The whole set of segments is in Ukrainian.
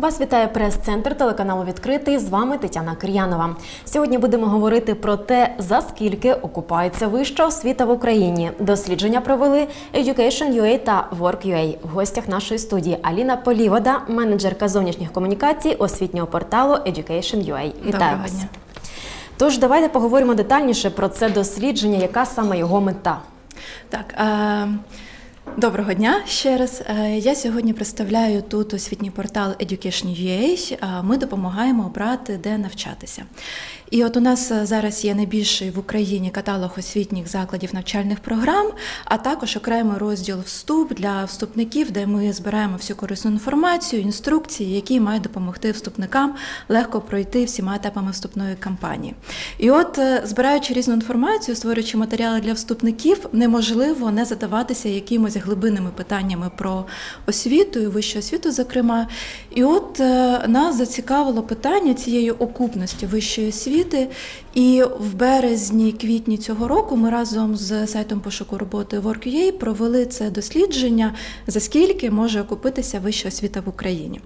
Вас вітає прес-центр телеканалу Відкритий. З вами Тетяна Кир'янова. Сьогодні будемо говорити про те, за скільки окупається вища освіта в Україні. Дослідження провели Education.ua та Work.ua. В гостях нашої студії Аліна Полівода, менеджерка зовнішніх комунікацій освітнього порталу Education.ua. Вітаю вас. Тож давайте поговоримо детальніше про це дослідження, яка саме його мета. Так, е, доброго дня ще раз. Е, Я сьогодні представляю тут освітній портал Education.ua. Е, Ми допомагаємо обрати, де навчатися. І от у нас е, зараз є найбільший в Україні каталог освітніх закладів навчальних програм, а також окремий розділ вступ для вступників, де ми збираємо всю корисну інформацію, інструкції, які мають допомогти вступникам легко пройти всіма етапами вступної кампанії. І от, е, збираючи різну інформацію, створюючи матеріали для вступників, неможливо не задаватися якимось глибинними питаннями про освіту і вищу освіту, зокрема. І от е, нас зацікавило питання цієї окупності вищої освіти. І в березні, квітні цього року ми разом з сайтом пошуку роботи Work.ua провели це дослідження, за скільки може окупитися вища освіта в Україні.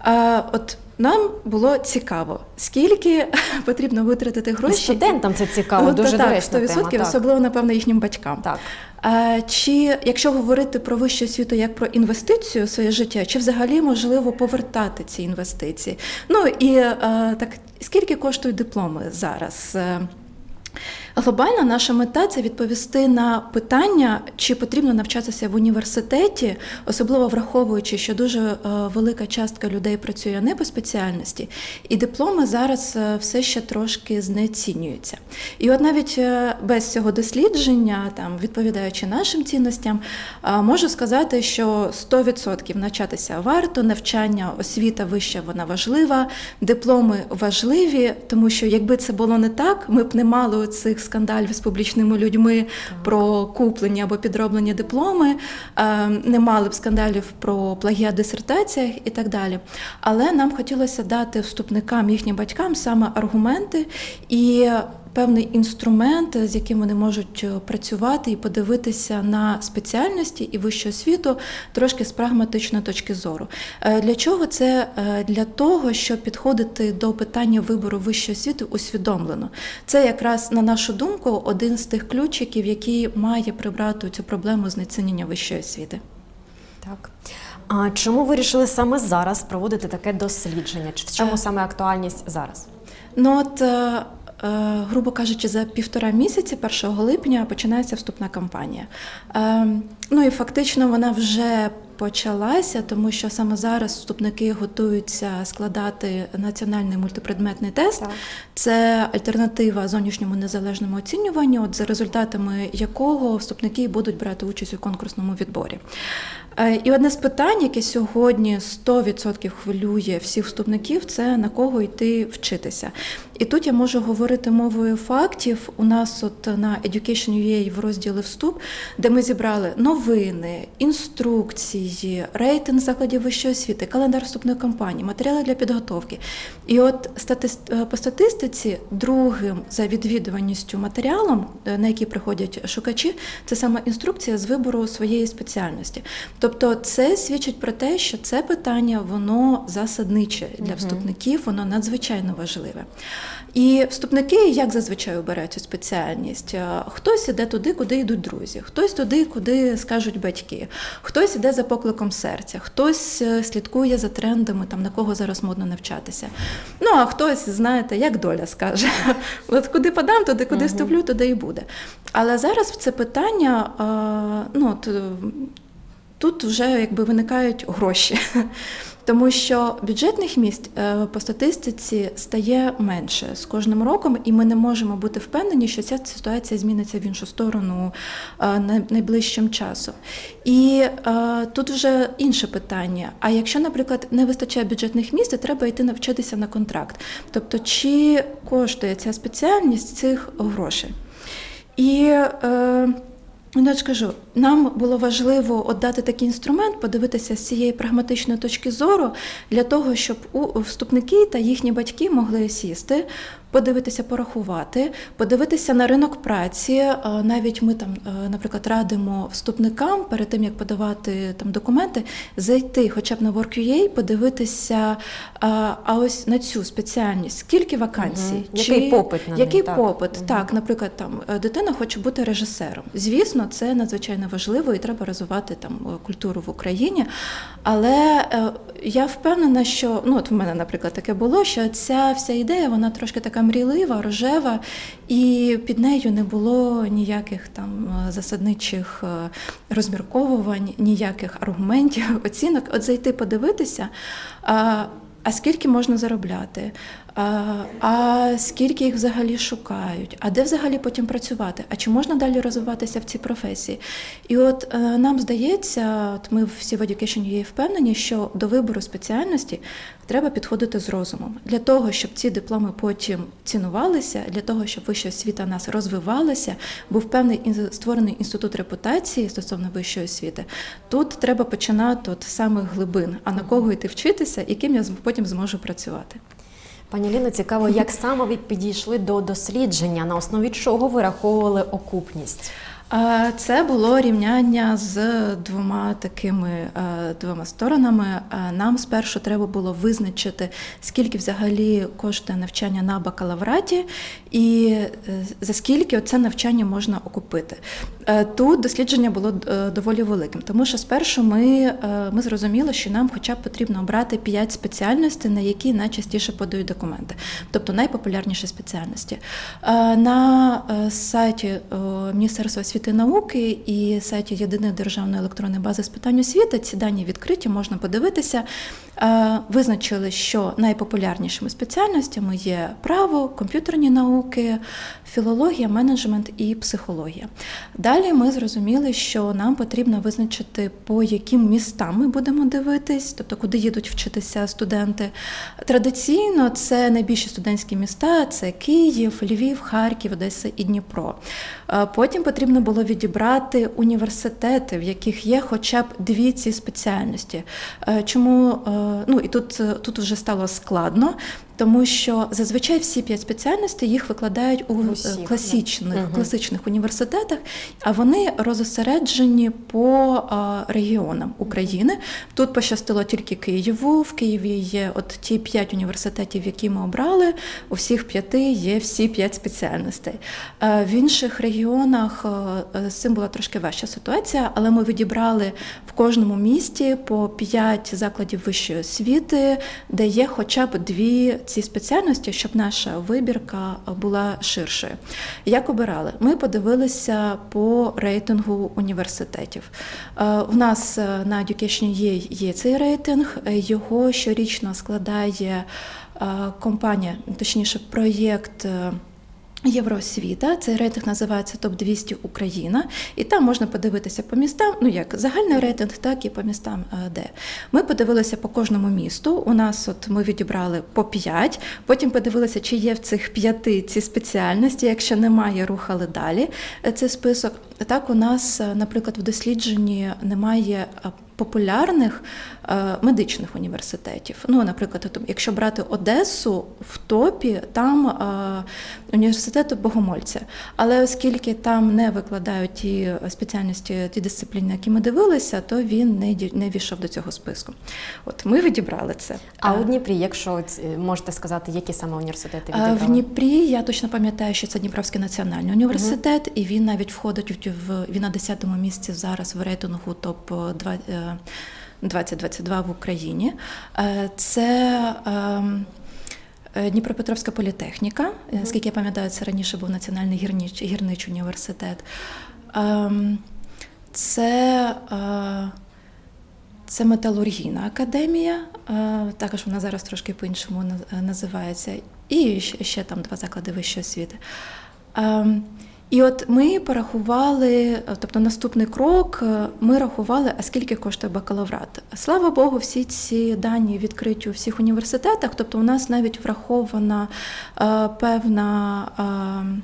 А, от нам було цікаво, скільки потрібно витратити І гроші. студентам це цікаво, Ну, дуже та так, 100%, тема. Так. особливо, напевно, їхнім батькам. Так. Е, Чи якщо говорити про вищу освіту як про інвестицію в своє життя, чи взагалі можливо повертати ці інвестиції? Ну і е, так скільки коштують дипломи зараз? Глобально наша мета це відповісти на питання, чи потрібно навчатися в університеті, особливо враховуючи, що дуже е, велика частка людей працює не по спеціальності, і дипломи зараз е, все ще трошки знецінюються. І от навіть е, без цього дослідження, там відповідаючи нашим цінностям, можу сказати, що 100% навчатися варто, навчання, освіта вища, вона важлива, дипломи важливі, тому що якби це було не так, ми б не мали цих скандалів з публічними людьми про куплені або підроблені дипломи, е, не мали б скандалів про плагіат дисертаціях і так далі. Але нам хотілося дати вступникам, їхнім батькам саме аргументи і. Певний інструмент, з яким вони можуть е, працювати і подивитися на спеціальності і вищу освіту трошки з прагматичної точки зору. Е, Для чого це? Е, Для того, щоб підходити до питання вибору вищої освіти усвідомлено. Це якраз, на нашу думку, один з тих ключиків, який має прибрати цю проблему знецінення вищої освіти. Так. А чому вирішили саме зараз проводити таке дослідження? Чи в чому саме актуальність зараз? Ну от, грубо кажучи, за півтора місяці, 1 липня, починається вступна кампанія. Е, ну і фактично вона вже почалася, тому що саме зараз вступники готуються складати національний мультипредметний тест. Так. Це альтернатива зовнішньому незалежному оцінюванню, от за результатами якого вступники будуть брати участь у конкурсному відборі. Е, І одне з питань, яке сьогодні 100% хвилює всіх вступників, це на кого йти вчитися. І тут я можу говорити мовою фактів. У нас от на Education.ua в розділі вступ, де ми зібрали новини, інструкції, рейтинг закладів вищої освіти, календар вступної кампанії, матеріали для підготовки. І от е, по статистиці другим за відвідуваністю матеріалом, е, на який приходять шукачі, це саме інструкція з вибору своєї спеціальності. Тобто, це свідчить про те, що це питання воно засадниче для вступників, воно надзвичайно важливе. І вступники, як зазвичай обирають цю спеціальність, Е, хтось іде туди, куди йдуть друзі, хтось туди, куди скажуть батьки, хтось іде за покликом серця, хтось е, слідкує за трендами, там на кого зараз модно навчатися. Ну а хтось, знаєте, як доля скаже, от куди подам, туди, куди вступлю, туди і буде. Але зараз в це питання, ну от. е, Тут вже якби виникають гроші, тому що бюджетних місць е, по статистиці стає менше з кожним роком, і ми не можемо бути впевнені, що ця ситуація зміниться в іншу сторону е, найближчим часом. І е, тут вже інше питання. А якщо, наприклад, не вистачає бюджетних місць, то треба йти навчатися на контракт. Тобто, чи коштує ця спеціальність цих грошей? І е, я ж кажу, нам було важливо отдати такий інструмент, подивитися з цієї прагматичної точки зору для того, щоб у- вступники та їхні батьки могли сісти, подивитися, порахувати, подивитися на ринок праці. Е, Навіть ми там, е, наприклад, радимо вступникам перед тим, як подавати там документи, зайти хоча б на WorkUA, подивитися е, а ось на цю спеціальність, скільки вакансій, Мгм. Який попит на який так. попит. Мгм. Так, наприклад, там дитина хоче бути режисером. Звісно, це надзвичайно важливо і треба розвивати там культуру в Україні. Але я впевнена, що ну от в мене, наприклад, таке було, що ця вся ідея вона трошки така мрійлива, рожева, і під нею не було ніяких там е, засадничих е, розмірковувань, ніяких аргументів, оцінок. От зайти подивитися. А скільки можна заробляти? А, скільки їх взагалі шукають? А де взагалі потім працювати? А чи можна далі розвиватися в цій професії? І от е, нам здається, от ми всі в Education UA впевнені, що до вибору спеціальності треба підходити з розумом для того, щоб ці дипломи потім цінувалися, для того, щоб вища освіта нас розвивалася, був певний створений інститут репутації стосовно вищої освіти. Тут треба починати от самих глибин, а на кого йти вчитися, і ким я потім зможу працювати. Пані Ліно, цікаво, як саме ви підійшли до дослідження, на основі чого вираховували окупність? Це було рівняння з двома такими е, двома сторонами. Е, Нам спершу треба було визначити, скільки взагалі коштує навчання на бакалавраті, і е, за скільки це навчання можна окупити. Тут дослідження було доволі великим, тому що спершу ми, ми зрозуміли, що нам хоча б потрібно обрати 5 спеціальностей, на які найчастіше подають документи, тобто найпопулярніші спеціальності. На сайті Міністерства освіти і науки і сайті Єдиної державної електронної бази з питань освіти ці дані відкриті, можна подивитися. Е, Визначили, що найпопулярнішими спеціальностями є право, комп'ютерні науки, філологія, менеджмент і психологія. Далі ми зрозуміли, що нам потрібно визначити, по яким містам ми будемо дивитись, тобто куди їдуть вчитися студенти. Традиційно це найбільші студентські міста: це Київ, Львів, Харків, Одеса і Дніпро. Е, Потім потрібно було відібрати університети, в яких є хоча б дві ці спеціальності. Е, Чому ну і тут, е, тут вже стало складно, тому що зазвичай всі п'ять спеціальностей їх викладають у В е, усіх, класичних, Мгм. класичних університетах, а вони розосереджені по регіонам України. Тут пощастило тільки Києву. В Києві є от ті п'ять університетів, які ми обрали. У всіх п'яти є всі п'ять спеціальностей. Е, В інших регіонах е, з цим була трошки важча ситуація, але ми відібрали в кожному місті по п'ять закладів вищої освіти, де є хоча б дві ці спеціальності, щоб наша вибірка була ширшою. Як обирали? Ми подивилися по рейтингу університетів. Е, У нас е, на Education.ua є цей рейтинг, е, його щорічно складає е, компанія, точніше, проєкт. Євроосвіта, цей рейтинг називається Топ 200 Україна, і там можна подивитися по містам, ну як загальний рейтинг, так і по містам, е, де ми подивилися по кожному місту. У нас от ми відібрали по 5, потім подивилися, чи є в цих п'яти ці спеціальності. Якщо немає, рухали далі е, цей список. Так, у нас, е, наприклад, в дослідженні немає популярних е, медичних університетів. Ну, наприклад, якщо брати Одесу в топі, там е, університет Богомольця. Але оскільки там не викладають ті спеціальності, ті дисципліни, які ми дивилися, то він не не війшов до цього списку. От ми відібрали це. А Е, у Дніпрі, якщо можете сказати, які саме університети відібрали? В Дніпрі я точно пам'ятаю, що це Дніпровський національний університет, і він навіть входить в в він на 10-му місці зараз в рейтингу топ 2022 в Україні. Е, Це ем, е, Дніпропетровська політехніка. Е, Наскільки я пам'ятаю, це раніше був Національний гірнич, гірничий університет. Ем, Це е, це металургійна академія, е, також вона зараз трошки по-іншому е, називається, і ще, ще там два заклади вищої освіти. І от ми порахували, е, тобто наступний крок, е, ми рахували, а скільки коштує бакалаврат. Слава Богу, всі ці дані відкриті у всіх університетах, тобто у нас навіть врахована е, певна. е,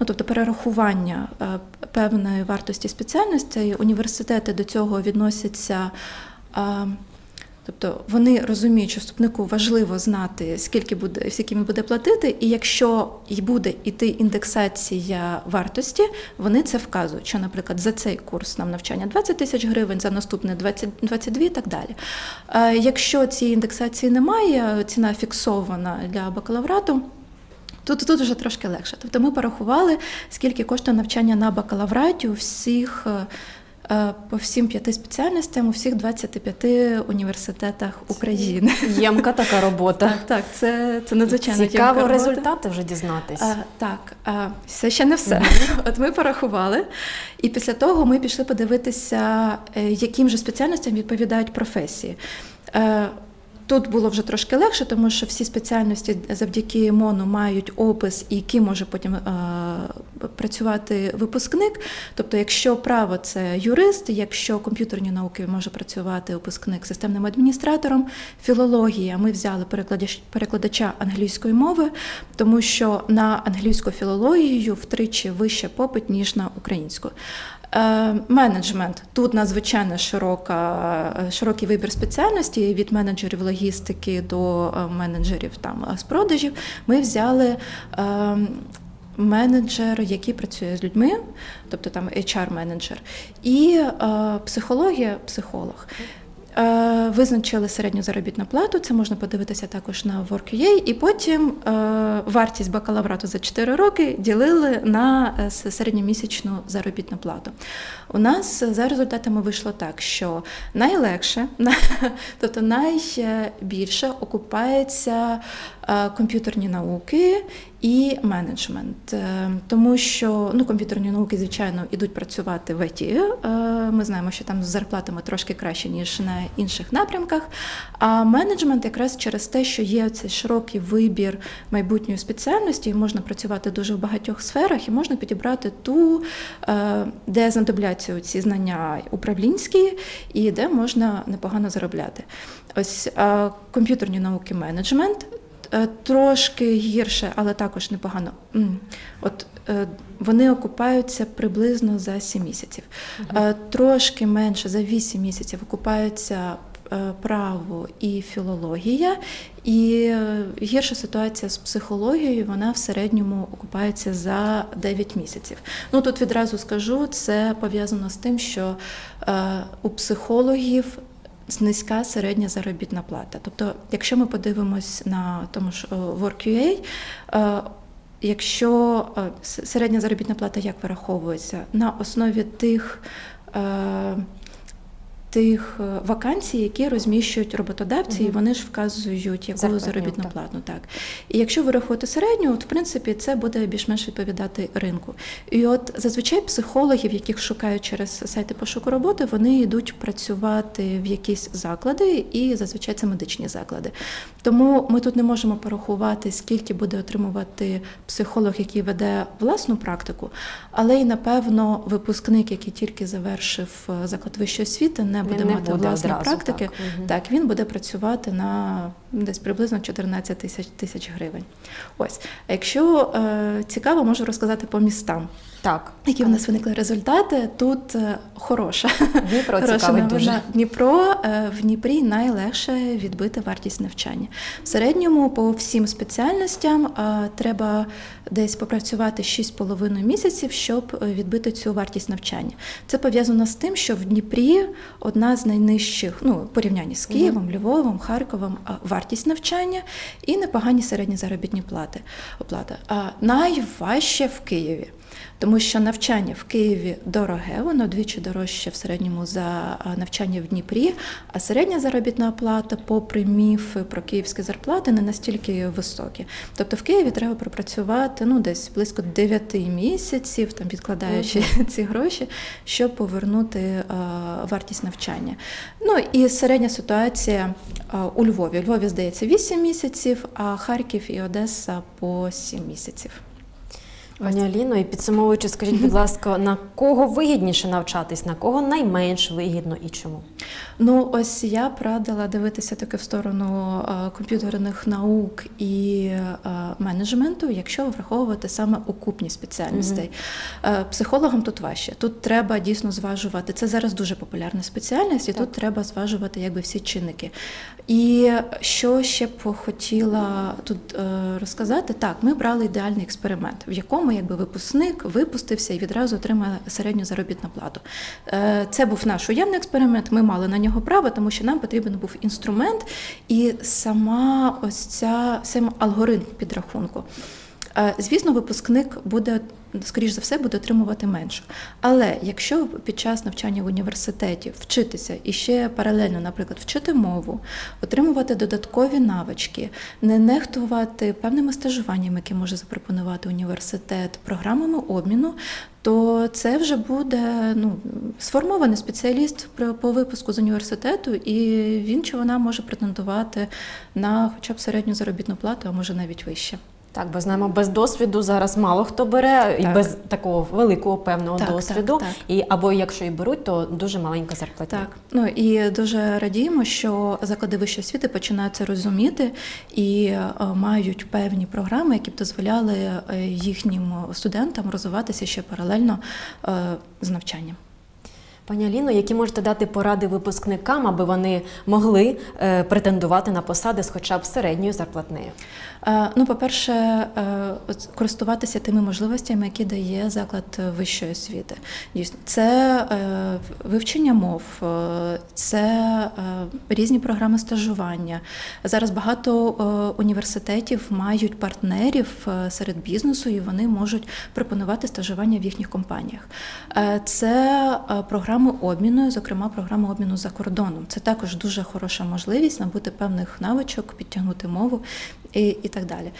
Ну, тобто перерахування е, певної вартості спеціальностей, університети до цього відносяться Тобто вони розуміють, що вступнику важливо знати, скільки буде, скільки він буде платити, і якщо й буде йти індексація вартості, вони це вказують. Що, наприклад, за цей курс нам навчання 20 тисяч гривень, за наступне 20, 22 і так далі. Якщо цієї індексації немає, ціна фіксована для бакалаврату. Тут тут вже трошки легше. Тобто ми порахували, скільки коштує навчання на бакалавраті у всіх е, по всім п'яти спеціальностям у всіх 25 університетах України. Ємка така робота. Так, так, це, це надзвичайно Цікаво робота. результати вже дізнатись. А, так, а, це ще не все. От ми порахували, і після того ми пішли подивитися, е, яким же спеціальностям відповідають професії. Тут було вже трошки легше, тому що всі спеціальності завдяки МОНу мають опис, і яким може потім е, працювати випускник. Тобто, якщо право це юрист, якщо комп'ютерні науки може працювати випускник системним адміністратором, філологія ми взяли перекладач- перекладача англійської мови, тому що на англійську філологію втричі вище попит, ніж на українську. Е, Менеджмент тут надзвичайно широка, широкий вибір спеціальностей від менеджерів логістики до е, менеджерів там е, з продажів. Ми взяли менеджер, який працює з людьми, тобто там HR-менеджер, і психологія, психолог. Е, Визначили середню заробітну плату, це можна подивитися також на Work.ua, і потім е, вартість бакалаврату за 4 роки ділили на е, середньомісячну заробітну плату. У нас за результатами вийшло так, що найлегше, тобто найбільше окупається комп'ютерні науки і менеджмент, Е, тому що ну, комп'ютерні науки, звичайно, ідуть працювати в ІТ. Е, Ми знаємо, що там з зарплатами трошки краще, ніж на інших напрямках. А менеджмент якраз через те, що є цей широкий вибір майбутньої спеціальності, і можна працювати дуже в багатьох сферах, і можна підібрати ту, е, де знадобляться ці знання управлінські, і де можна непогано заробляти. Ось комп'ютерні науки менеджмент. Е, Трошки гірше, але також непогано. От е, вони окупаються приблизно за 7 місяців. Е, Трошки менше за 8 місяців окупаються право і філологія, і гірша ситуація з психологією, вона в середньому окупається за 9 місяців. Ну тут відразу скажу, це пов'язано з тим, що у психологів низька середня заробітна плата. Тобто, якщо ми подивимось на тому ж е, Work.ua, е, якщо е, середня заробітна плата як вираховується на основі тих. Тих е, вакансій, які розміщують роботодавці, і вони ж вказують, яку Зарплатню, заробітну так. плату. Так. І якщо ви рахуєте середню, от в принципі це буде більш-менш відповідати ринку. І от зазвичай психологів, яких шукають через сайти пошуку роботи, вони йдуть працювати в якісь заклади, і зазвичай це медичні заклади. Тому ми тут не можемо порахувати, скільки буде отримувати психолог, який веде власну практику, але й напевно випускник, який тільки завершив е, заклад вищої освіти, не буде не мати буде власні одразу, практики. так. Так, він буде працювати на десь приблизно 14 тисяч тисяч гривень. Ось, якщо е, цікаво, можу розказати по містам. Так. Які в нас виникли результати? Тут е, хороша. Дніпро цікавить дуже. Дніпро е, в Дніпрі найлегше відбити вартість навчання. В середньому по всім спеціальностям е, треба десь попрацювати 6,5 місяців, щоб відбити цю вартість навчання. Це пов'язано з тим, що в Дніпрі одна з найнижчих, ну в порівнянні з Києвом, Львовом, Харковом, вартість навчання і непогані середні заробітні плати. Оплата. Найважче в Києві. Тому що навчання в Києві дороге, воно двічі дорожче в середньому за навчання в Дніпрі, а середня заробітна плата, попри міфи про київські зарплати, не настільки високі. Тобто в Києві треба пропрацювати ну, десь близько 9 місяців, там відкладаючи ці гроші, щоб повернути а, вартість навчання. Ну і середня ситуація а, у Львові. У Львові, здається, 8 місяців, а Харків і Одеса по 7 місяців. Пані Аліно, і підсумовуючи, скажіть, будь ласка, на кого вигідніше навчатись, на кого найменш вигідно і чому? Ну, ось я б радила дивитися таки в сторону е, комп'ютерних наук і е, менеджменту, якщо враховувати саме окупність спеціальностей. Е, Психологам тут важче. Тут треба дійсно зважувати. Це зараз дуже популярна спеціальність, і Так. тут треба зважувати якби всі чинники. І що ще б хотіла тут е, розказати, так, ми брали ідеальний експеримент, в якому якби випускник випустився і відразу отримає середню заробітну плату. Е, Це був наш уявний експеримент. Ми мали на нього право, тому що нам потрібен був інструмент і сама ось ця сам алгоритм підрахунку. Е, Звісно, випускник буде, скоріш за все, буде отримувати менше. Але якщо під час навчання в університеті вчитися і ще паралельно, наприклад, вчити мову, отримувати додаткові навички, не нехтувати певними стажуваннями, які може запропонувати університет, програмами обміну, то це вже буде ну, сформований спеціаліст по випуску з університету, і він чи вона може претендувати на хоча б середню заробітну плату, а може навіть вище. Так, бо знаємо, без досвіду зараз мало хто бере, і без такого великого певного Так, досвіду. так, так. І або якщо і беруть, то дуже маленька зарплатня. Так, ну і дуже радіємо, що заклади вищої освіти починають це розуміти і е, мають певні програми, які б дозволяли е, їхнім студентам розвиватися ще паралельно е, з навчанням. Пані Аліно, які можете дати поради випускникам, аби вони могли е, претендувати на посади з хоча б середньою зарплатнею? Е, Ну, по-перше, е, користуватися тими можливостями, які дає заклад вищої освіти. Дійсно, це е, вивчення мов, е, це е, різні програми стажування. Зараз багато е, університетів мають партнерів е, серед бізнесу, і вони можуть пропонувати стажування в їхніх компаніях. Е, Це е, програми обміну, зокрема програми обміну за кордоном. Це також дуже хороша можливість набути певних навичок, підтягнути мову і, і так далі.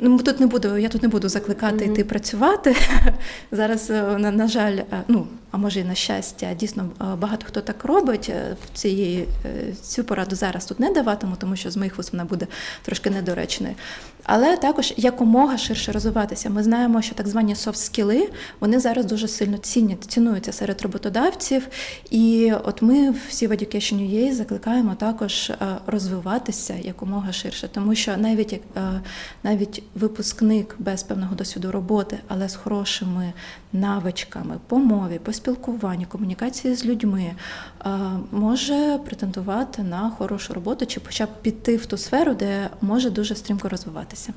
Ну, тут не буду, я тут не буду закликати Мгм. йти працювати. Зараз, е, на, на жаль, е, ну а може і на щастя, дійсно багато хто так робить. Е, цієї е, цю пораду зараз тут не даватиму, тому що з моїх вуст вона буде трошки недоречною. Але також якомога ширше розвиватися. Ми знаємо, що так звані софт-скіли вони зараз дуже сильно цінять, цінуються серед роботодавців. І от ми всі в Education UA закликаємо також е, розвиватися якомога ширше, тому що навіть навіть випускник без певного досвіду роботи, але з хорошими навичками по мові, по спілкуванню, комунікації з людьми, е, може претендувати на хорошу роботу чи хоча б піти в ту сферу, де може дуже стрімко розвиватися.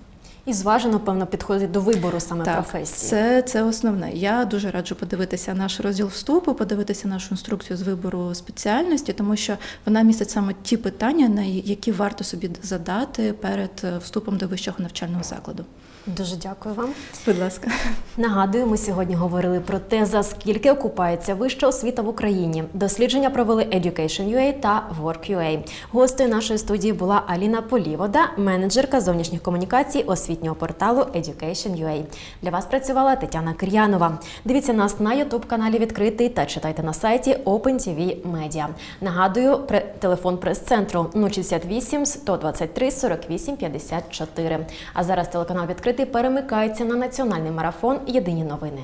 І зважено, певно, підходить до вибору саме професії. Це, це основне. Я дуже раджу подивитися наш розділ вступу, подивитися нашу інструкцію з вибору спеціальності, тому що вона містить саме ті питання, на які варто собі задати перед е, вступом до вищого навчального закладу. Дуже дякую вам. Будь ласка. Нагадую, ми сьогодні говорили про те, за скільки окупається вища освіта в Україні. Дослідження провели Education.ua та Work.ua. Гостею нашої студії була Аліна Полівода, менеджерка зовнішніх комунікацій освітнього порталу Education.ua. Для вас працювала Тетяна Кир'янова. Дивіться нас на youtube каналі відкритий та читайте на сайті OpenTV Media. Нагадую, телефон прес-центру 068 123 48 54. А зараз телеканал відкритий перемикається на національний марафон Єдині новини.